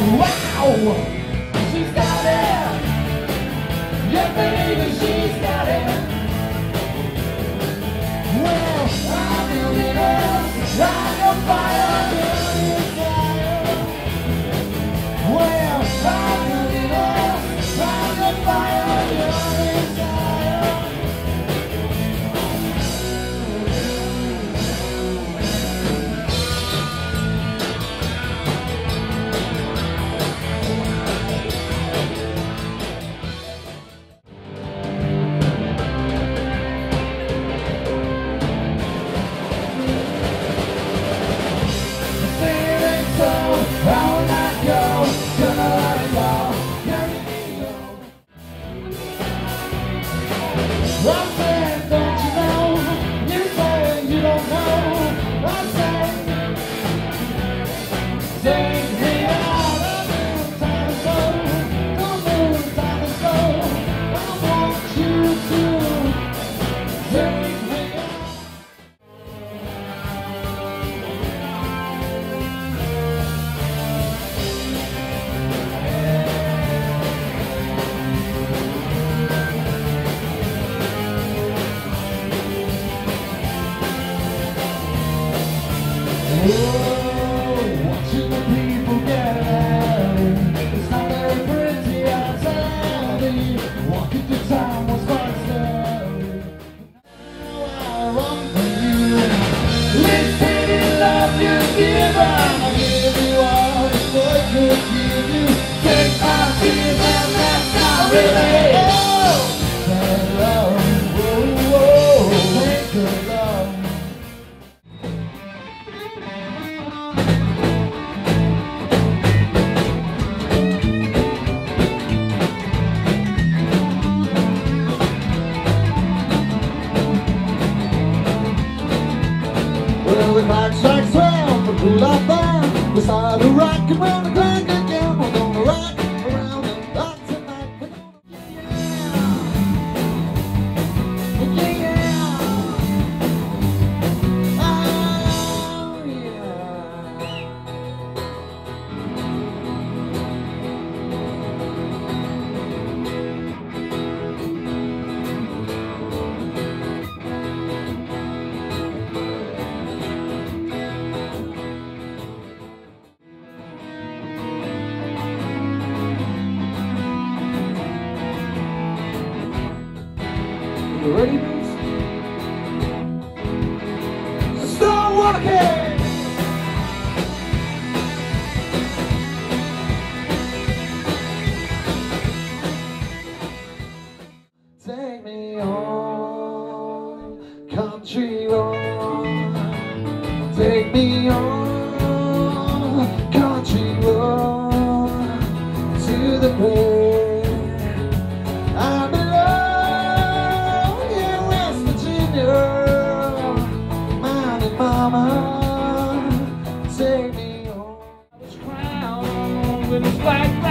Wow! I found beside a rock and round the rabies. Start walking! Take me home, country road. Take me home. mama, take me home. This crown with his black.